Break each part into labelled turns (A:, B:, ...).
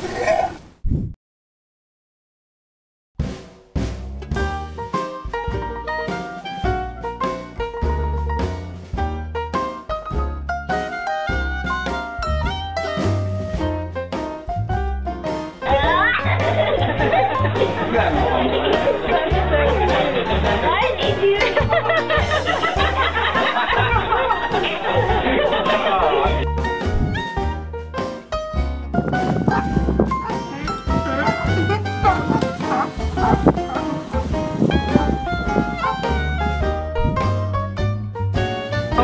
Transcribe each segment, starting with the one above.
A: I need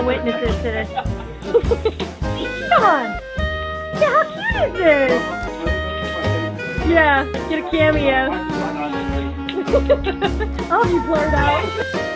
B: witnesses to this. On. Yeah, how cute is this? Yeah, get a cameo. oh, you blurred out.